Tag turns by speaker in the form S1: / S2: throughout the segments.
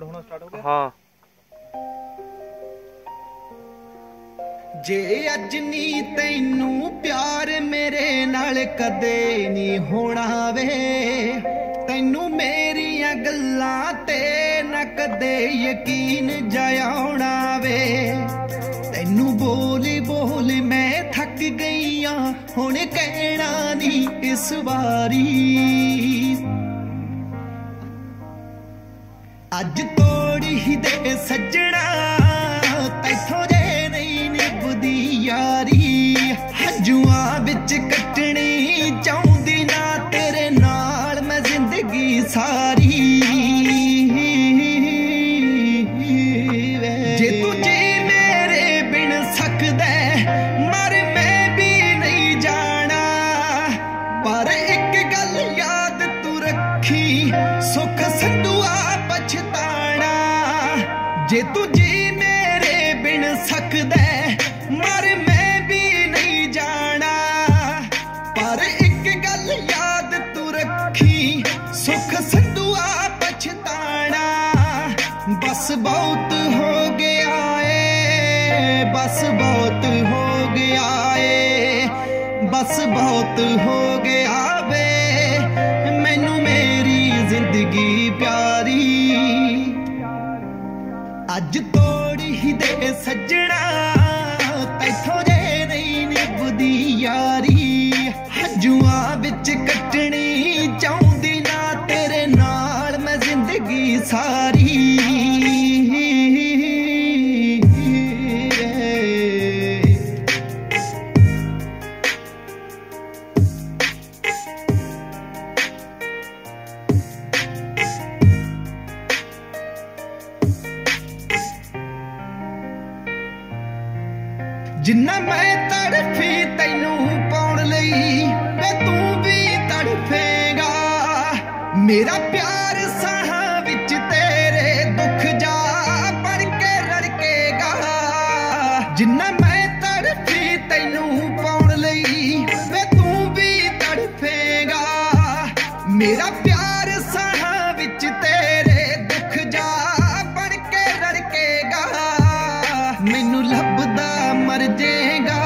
S1: ਹੋਣਾ ਸਟਾਰਟ ਹੋ ਗਿਆ?
S2: ਹਾਂ।
S3: ਜੇ ਅੱਜ ਨੀ ਤੈਨੂੰ ਪਿਆਰ ਮੇਰੇ ਨਾਲ ਕਦੇ ਨਹੀਂ ਹੋਣਾ ਵੇ ਤੈਨੂੰ ਮੇਰੀਆਂ ਗੱਲਾਂ ਤੇ ਨਾ ਕਦੇ ਯਕੀਨ ਜਾਉਣਾ ਵੇ। ਤੈਨੂੰ ਬੋਲੀ ਬੋਲੀ ਮੈਂ ਥੱਕ ਗਈਆਂ ਹੁਣ ਕਹਿਣਾ ਨਹੀਂ ਇਸ ਵਾਰੀ। ਅੱਜ ਤੋੜੀ ਹੀ ਦੇ ਸੱਜਣਾ ਤੈਥੋਂ ਜੇ ਨਹੀਂ ਨਿਭਦੀ ਯਾਰੀ। ਹੰਝੂਆਂ ਵਿੱਚ ਕੱਟਣੀ ਚਾਹੁੰਦੀ ਨਾ, ਤੇਰੇ ਨਾਲ ਮੈਂ ਜ਼ਿੰਦਗੀ ਸਾਰੀ। ਜੇ ਤੂੰ ਜੇ ਤੂੰ ਜੀ ਮੇਰੇ ਬਿਨ ਸਕਦਾ ਮਰ ਮੈਂ ਵੀ ਨਹੀਂ ਜਾਣਾ। ਪਰ ਇੱਕ ਗੱਲ ਯਾਦ ਤੂੰ ਰੱਖੀ, ਸੁੱਖ ਸੰਧੂਆ ਪਛਤਾਣਾ। ਬਸ ਬਹੁਤ ਹੋ ਗਿਆ ਏ, ਬਸ ਬਹੁਤ ਹੋ ਗਿਆ ਏ, ਬਸ ਬਹੁਤ ਹੋ ਗਿਆ ਵੇ। ਮੈਨੂੰ ਮੇਰੀ ਜ਼ਿੰਦਗੀ ਪਿਆਰੀ ਅੱਜ ਤੋੜੀ ਹੀ ਦੇ ਸੱਜਣਾ ਤੈਥੋਂ ਜੇ ਨਹੀਂ ਨਿਭਦੀ ਯਾਰੀ। ਹੰਝੂਆਂ ਵਿੱਚ ਕੱਟਣੀ ਚਾਹੁੰਦੀ ਨਾ, ਤੇਰੇ ਨਾਲ ਮੈਂ ਜ਼ਿੰਦਗੀ ਸਾਰੀ। ਜਿੰਨਾ ਮੈਂ ਤੜਫੀ ਤੈਨੂੰ ਪਾਉਣ ਲਈ ਵੇ ਤੂੰ ਵੀ ਤੜਫੇਗਾ। ਮੇਰਾ ਪਿਆਰ ਸਾਹਾਂ ਵਿੱਚ ਤੇਰੇ ਦੁੱਖ ਜਾ ਬਣ ਕੇ ਰੜਕੇਗਾ। ਜਿੰਨਾ ਮੈਂ ਤੜਫੀ ਤੈਨੂੰ ਪਾਉਣ ਲਈ ਵੇ ਤੂੰ ਵੀ ਤੜਫੇਗਾ। ਮੇਰਾ ਪਿਆਰ ਸਾਹਾਂ ਵਿੱਚ ਤੇਰੇ ਦੁੱਖ ਜਾ ਬਣ ਕੇ ਰੜਕੇਗਾ। ਮੈਨੂੰ ਲੱਭਦਾ ਮਰ ਜਾਏਗਾ।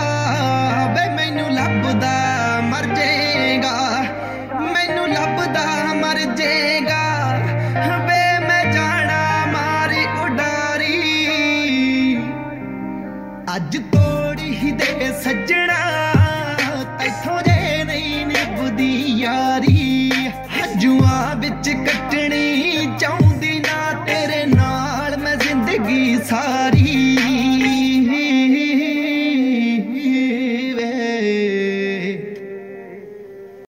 S3: ਵੇ ਮੈਨੂੰ ਲੱਭਦਾ ਮਰ ਜਾਏਗਾ। ਮੈਨੂੰ ਲੱਭਦਾ ਮਰ ਜਾਏਗਾ। ਵੇ ਮੈਂ ਜਾਣਾ ਮਾਰੀ ਉਡਾਰੀ। ਅੱਜ ਤੋੜੀ ਹੀ ਦੇ ਸੱਜਣਾ